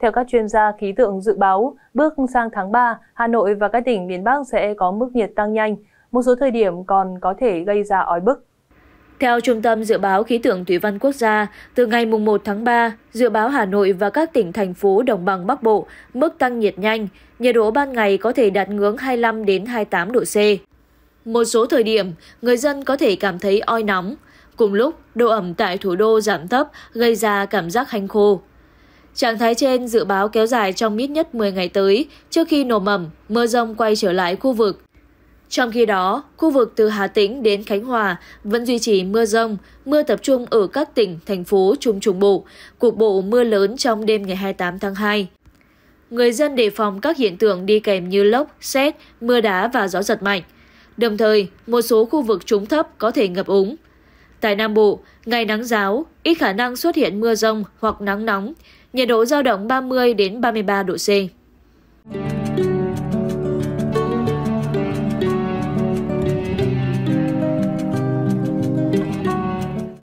Theo các chuyên gia khí tượng dự báo, bước sang tháng 3, Hà Nội và các tỉnh miền Bắc sẽ có mức nhiệt tăng nhanh, một số thời điểm còn có thể gây ra ói bức. Theo Trung tâm Dự báo Khí tượng Thủy văn Quốc gia, từ ngày 1 tháng 3, dự báo Hà Nội và các tỉnh thành phố đồng bằng Bắc Bộ mức tăng nhiệt nhanh, nhiệt độ ban ngày có thể đạt ngưỡng 25 đến 28 độ C. Một số thời điểm, người dân có thể cảm thấy oi nóng. Cùng lúc, độ ẩm tại thủ đô giảm thấp gây ra cảm giác hanh khô. Trạng thái trên dự báo kéo dài trong ít nhất 10 ngày tới trước khi nổ mầm, mưa rông quay trở lại khu vực. Trong khi đó, khu vực từ Hà Tĩnh đến Khánh Hòa vẫn duy trì mưa rông, mưa tập trung ở các tỉnh, thành phố Trung Trung Bộ, cục bộ mưa lớn trong đêm ngày 28 tháng 2. Người dân đề phòng các hiện tượng đi kèm như lốc, xét, mưa đá và gió giật mạnh. Đồng thời, một số khu vực trúng thấp có thể ngập úng. Tại Nam Bộ, ngày nắng giáo, ít khả năng xuất hiện mưa rông hoặc nắng nóng, nhiệt độ giao động 30 đến 33 độ C.